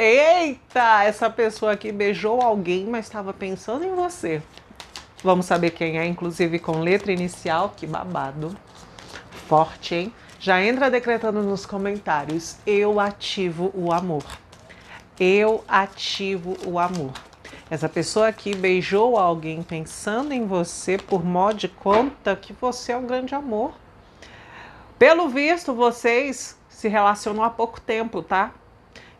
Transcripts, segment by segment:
Eita, essa pessoa aqui beijou alguém, mas estava pensando em você. Vamos saber quem é, inclusive com letra inicial, que babado. Forte, hein? Já entra decretando nos comentários. Eu ativo o amor. Eu ativo o amor. Essa pessoa aqui beijou alguém pensando em você por modo de conta que você é um grande amor. Pelo visto, vocês se relacionam há pouco tempo, tá?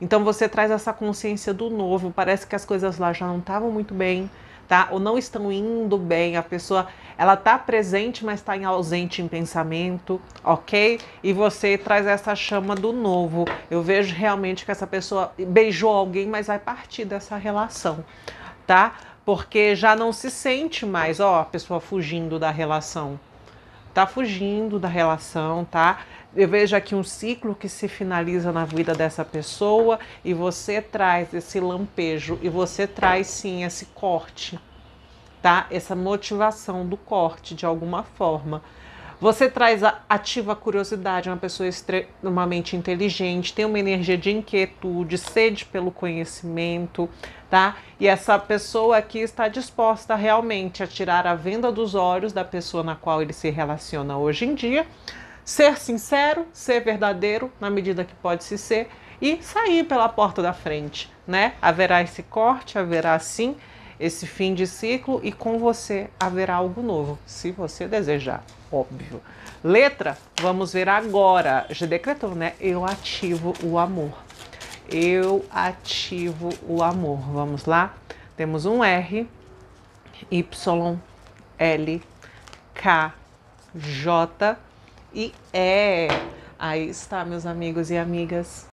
Então você traz essa consciência do novo. Parece que as coisas lá já não estavam muito bem tá? Ou não estão indo bem, a pessoa ela tá presente, mas está em ausente em pensamento, ok? E você traz essa chama do novo. Eu vejo realmente que essa pessoa beijou alguém, mas vai partir dessa relação, tá? Porque já não se sente mais, ó, a pessoa fugindo da relação. Tá fugindo da relação, tá? Eu vejo aqui um ciclo que se finaliza na vida dessa pessoa e você traz esse lampejo e você traz sim esse corte, tá? Essa motivação do corte de alguma forma. Você traz a ativa curiosidade, uma pessoa extremamente inteligente, tem uma energia de inquietude, sede pelo conhecimento, tá? E essa pessoa aqui está disposta realmente a tirar a venda dos olhos da pessoa na qual ele se relaciona hoje em dia ser sincero, ser verdadeiro na medida que pode se ser e sair pela porta da frente, né? Haverá esse corte, haverá sim esse fim de ciclo e com você haverá algo novo, se você desejar, óbvio. Letra, vamos ver agora. Já decretou, né? Eu ativo o amor. Eu ativo o amor. Vamos lá? Temos um R, Y, L, K, J e é. Aí está, meus amigos e amigas.